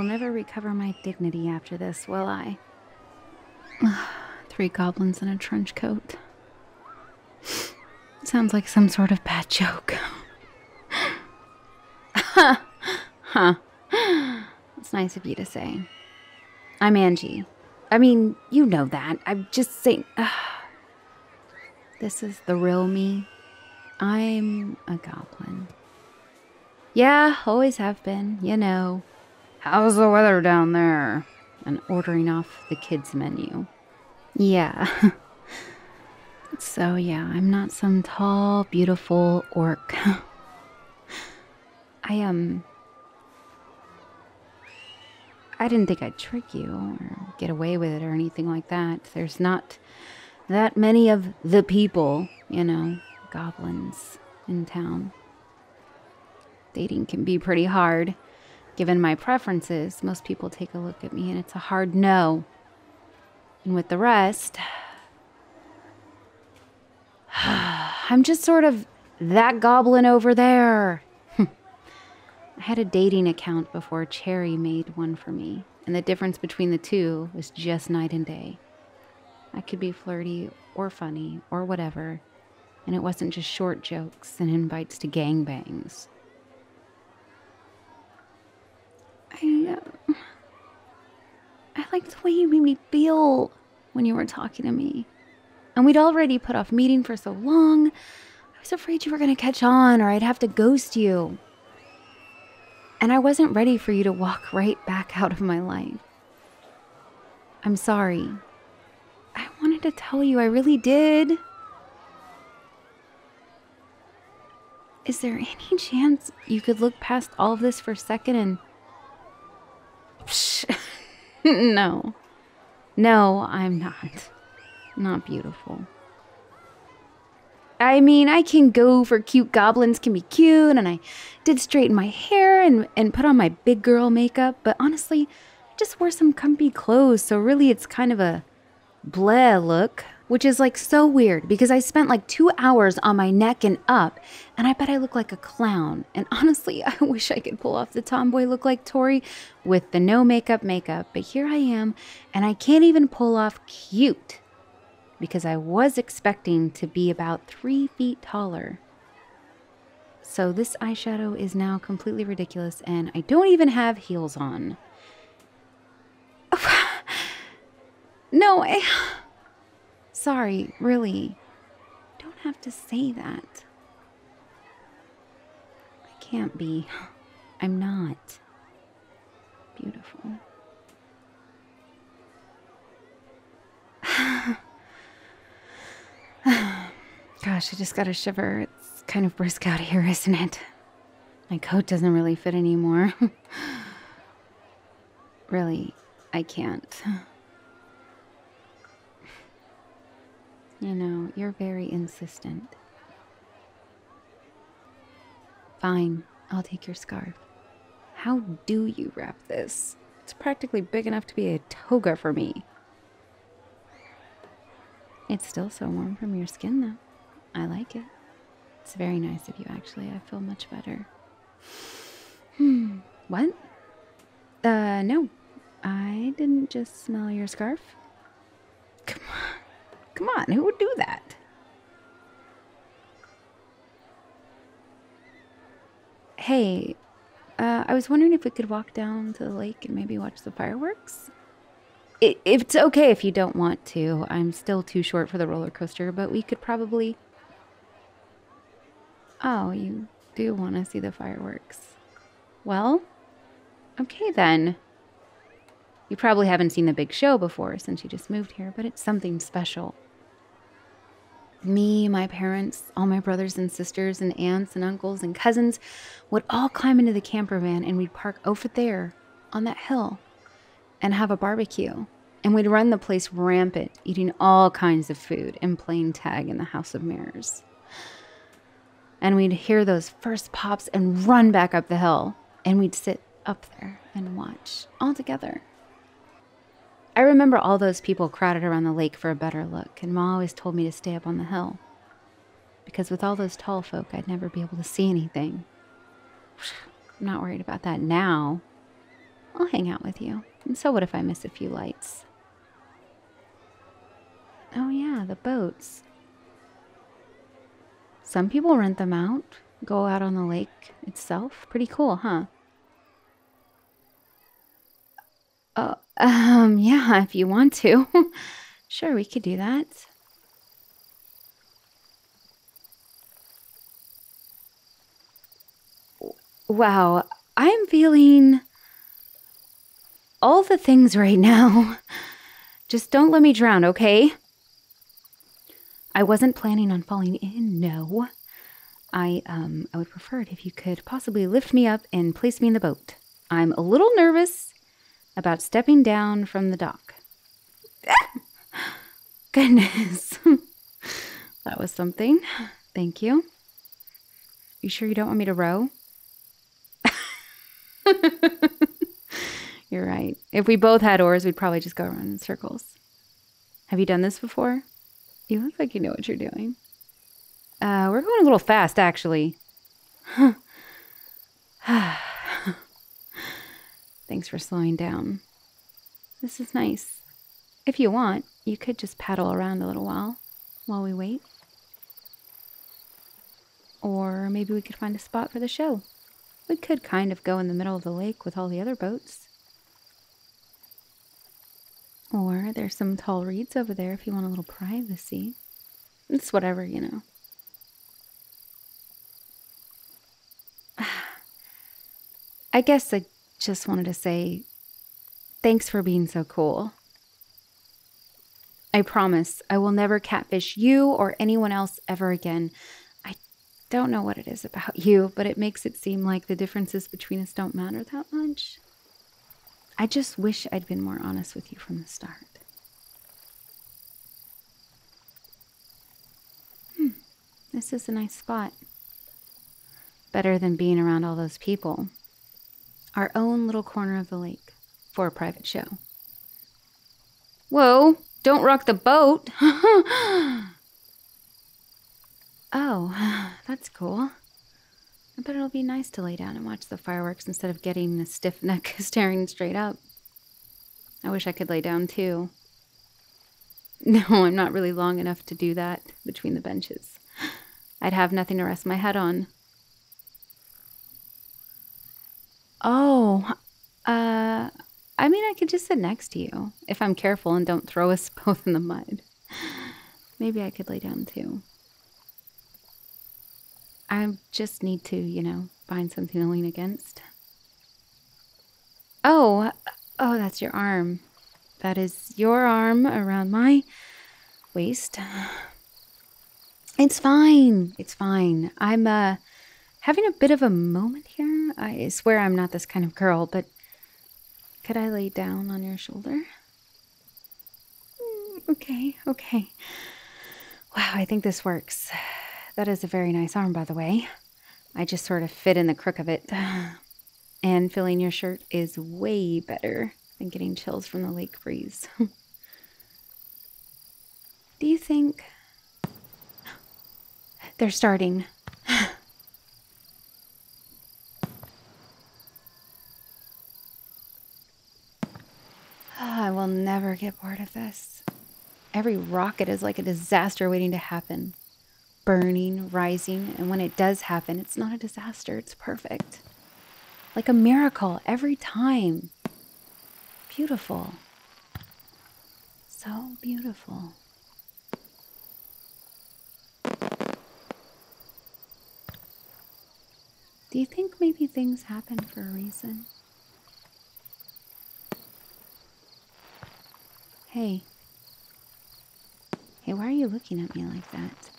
will never recover my dignity after this, will I? Three goblins in a trench coat. Sounds like some sort of bad joke. huh. It's nice of you to say. I'm Angie. I mean, you know that. I'm just saying. this is the real me. I'm a goblin. Yeah, always have been, you know. How's the weather down there? And ordering off the kids' menu. Yeah. so, yeah, I'm not some tall, beautiful orc. I, um. I didn't think I'd trick you or get away with it or anything like that. There's not that many of the people, you know, goblins in town. Dating can be pretty hard. Given my preferences, most people take a look at me and it's a hard no. And with the rest, I'm just sort of that goblin over there. I had a dating account before Cherry made one for me, and the difference between the two was just night and day. I could be flirty or funny or whatever, and it wasn't just short jokes and invites to gangbangs. I, uh, I liked the way you made me feel when you were talking to me. And we'd already put off meeting for so long. I was afraid you were going to catch on or I'd have to ghost you. And I wasn't ready for you to walk right back out of my life. I'm sorry. I wanted to tell you, I really did. Is there any chance you could look past all of this for a second and. No. No, I'm not. Not beautiful. I mean, I can go for cute goblins can be cute, and I did straighten my hair and, and put on my big girl makeup, but honestly, I just wore some comfy clothes, so really it's kind of a bleh look, which is like so weird because I spent like two hours on my neck and up, and I bet I look like a clown. And honestly, I wish I could pull off the tomboy look like Tori with the no makeup makeup, but here I am, and I can't even pull off cute because I was expecting to be about three feet taller. So this eyeshadow is now completely ridiculous and I don't even have heels on. no, I... Sorry, really. Don't have to say that. I can't be. I'm not. Beautiful. Gosh, I just got a shiver. It's kind of brisk out here, isn't it? My coat doesn't really fit anymore. really, I can't. You know, you're very insistent. Fine, I'll take your scarf. How do you wrap this? It's practically big enough to be a toga for me. It's still so warm from your skin, though. I like it. It's very nice of you, actually. I feel much better. Hmm. What? Uh, no. I didn't just smell your scarf. Come on. Come on. Who would do that? Hey, uh, I was wondering if we could walk down to the lake and maybe watch the fireworks it, it's okay if you don't want to. I'm still too short for the roller coaster, but we could probably. Oh, you do want to see the fireworks. Well, okay then. You probably haven't seen the big show before since you just moved here, but it's something special. Me, my parents, all my brothers and sisters, and aunts and uncles and cousins would all climb into the camper van and we'd park over there on that hill and have a barbecue. And we'd run the place rampant, eating all kinds of food and playing tag in the House of Mirrors. And we'd hear those first pops and run back up the hill. And we'd sit up there and watch all together. I remember all those people crowded around the lake for a better look, and Ma always told me to stay up on the hill. Because with all those tall folk, I'd never be able to see anything. I'm not worried about that now. I'll hang out with you. And so what if I miss a few lights? Oh, yeah, the boats. Some people rent them out, go out on the lake itself. Pretty cool, huh? Oh, um, yeah, if you want to. sure, we could do that. Wow, I'm feeling all the things right now. Just don't let me drown, okay? I wasn't planning on falling in, no. I um I would prefer it if you could possibly lift me up and place me in the boat. I'm a little nervous about stepping down from the dock. Goodness. that was something. Thank you. You sure you don't want me to row? You're right. If we both had oars, we'd probably just go around in circles. Have you done this before? You look like you know what you're doing. Uh, we're going a little fast, actually. Thanks for slowing down. This is nice. If you want, you could just paddle around a little while while we wait. Or maybe we could find a spot for the show. We could kind of go in the middle of the lake with all the other boats. Or there's some tall reeds over there if you want a little privacy. It's whatever, you know. I guess I just wanted to say thanks for being so cool. I promise I will never catfish you or anyone else ever again. I don't know what it is about you, but it makes it seem like the differences between us don't matter that much. I just wish I'd been more honest with you from the start. Hmm, this is a nice spot. Better than being around all those people. Our own little corner of the lake for a private show. Whoa, don't rock the boat. oh, that's cool. I bet it'll be nice to lay down and watch the fireworks instead of getting a stiff neck staring straight up. I wish I could lay down too. No, I'm not really long enough to do that between the benches. I'd have nothing to rest my head on. Oh, uh, I mean, I could just sit next to you if I'm careful and don't throw us both in the mud. Maybe I could lay down too. I just need to, you know, find something to lean against. Oh, oh, that's your arm. That is your arm around my waist. It's fine. It's fine. I'm uh having a bit of a moment here. I swear I'm not this kind of girl, but could I lay down on your shoulder? Mm, okay, okay. Wow, I think this works. That is a very nice arm, by the way. I just sort of fit in the crook of it. And filling your shirt is way better than getting chills from the lake breeze. Do you think they're starting? I will never get bored of this. Every rocket is like a disaster waiting to happen burning, rising, and when it does happen, it's not a disaster, it's perfect. Like a miracle every time. Beautiful. So beautiful. Do you think maybe things happen for a reason? Hey. Hey, why are you looking at me like that?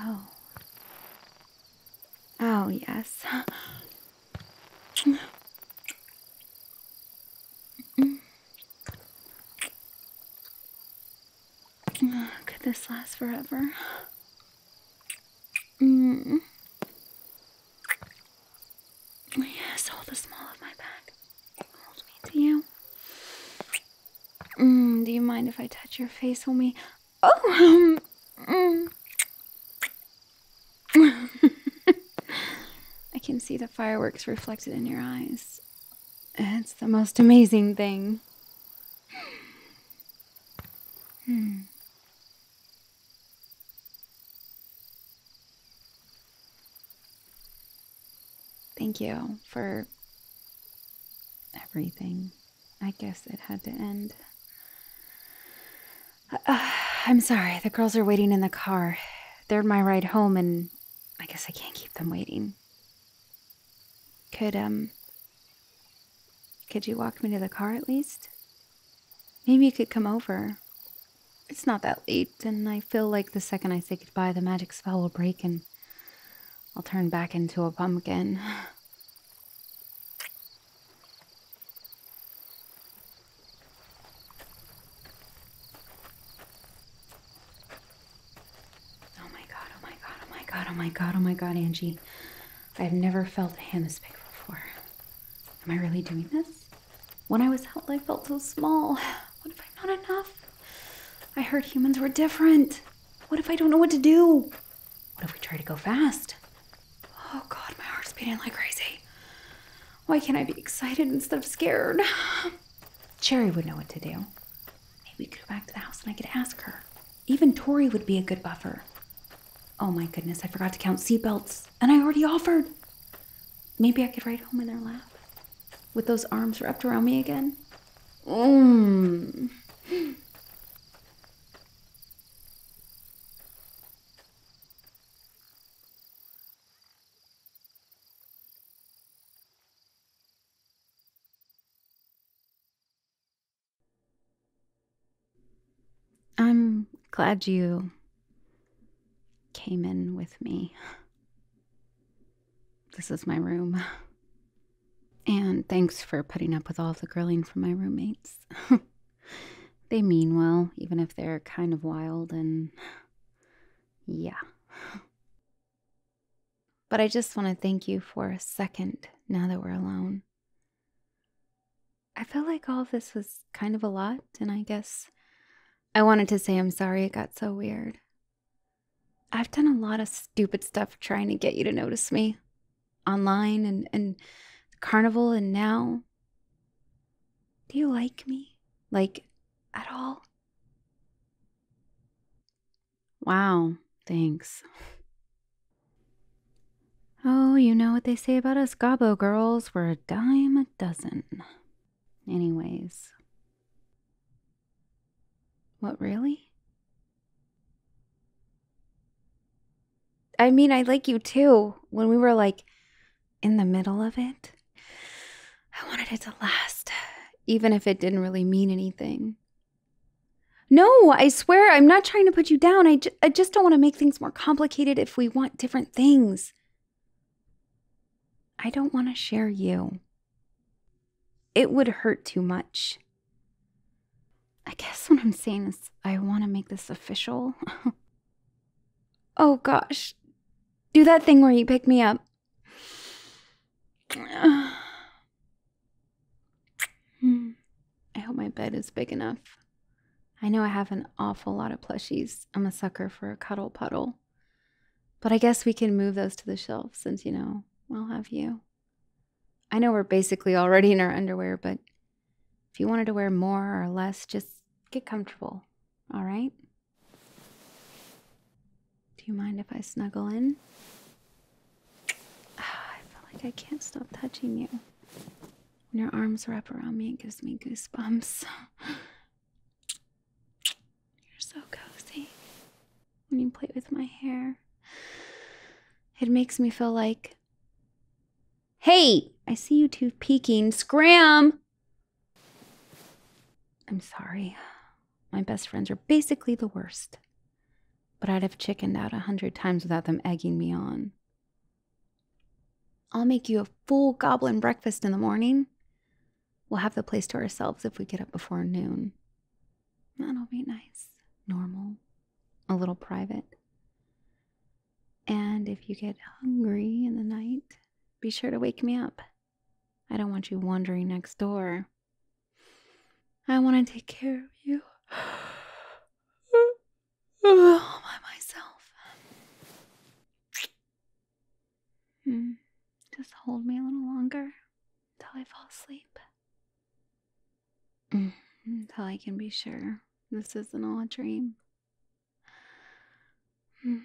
Oh. Oh, yes. Could this last forever? Mm. Yes, hold the small of my back. Hold me to you. Mm, do you mind if I touch your face, homie? Oh, um, mm. can see the fireworks reflected in your eyes. It's the most amazing thing. Hmm. Thank you for everything. I guess it had to end. Uh, I'm sorry, the girls are waiting in the car. They're my ride home, and I guess I can't keep them waiting. Could, um, could you walk me to the car at least? Maybe you could come over. It's not that late, and I feel like the second I say goodbye, the magic spell will break and I'll turn back into a pumpkin. Oh my god, oh my god, oh my god, oh my god, Angie. I've never felt a hand this big before. Am I really doing this? When I was held, I felt so small. What if I'm not enough? I heard humans were different. What if I don't know what to do? What if we try to go fast? Oh god, my heart's beating like crazy. Why can't I be excited instead of scared? Cherry would know what to do. Maybe we could go back to the house and I could ask her. Even Tori would be a good buffer. Oh my goodness, I forgot to count seatbelts, and I already offered. Maybe I could ride home in their lap with those arms wrapped around me again. Mmm. I'm glad you came in with me. This is my room. And thanks for putting up with all the grilling from my roommates. they mean well, even if they're kind of wild and. yeah. But I just want to thank you for a second now that we're alone. I felt like all of this was kind of a lot, and I guess I wanted to say I'm sorry it got so weird. I've done a lot of stupid stuff trying to get you to notice me online and, and carnival and now. Do you like me? Like, at all? Wow, thanks. Oh, you know what they say about us gobbo girls. We're a dime a dozen. Anyways. What, really? I mean, I like you too. When we were like in the middle of it, I wanted it to last, even if it didn't really mean anything. No, I swear, I'm not trying to put you down. I, ju- I just don't want to make things more complicated if we want different things. I don't want to share you. It would hurt too much. I guess what I'm saying is, I want to make this official. oh gosh. Do that thing where you pick me up. I hope my bed is big enough. I know I have an awful lot of plushies. I'm a sucker for a cuddle puddle. But I guess we can move those to the shelf since, you know, I'll have you. I know we're basically already in our underwear, but if you wanted to wear more or less, just get comfortable, all right? You mind if I snuggle in? Ah, I feel like I can't stop touching you. When your arms wrap around me, it gives me goosebumps. You're so cozy. When you play with my hair, it makes me feel like, hey, I see you two peeking. Scram! I'm sorry. My best friends are basically the worst. But I'd have chickened out a hundred times without them egging me on. I'll make you a full goblin breakfast in the morning. We'll have the place to ourselves if we get up before noon. That'll be nice, normal, a little private. And if you get hungry in the night, be sure to wake me up. I don't want you wandering next door. I want to take care of you all by myself. Hmm. Just hold me a little longer until I fall asleep. Until I can be sure this isn't all a dream. Mm.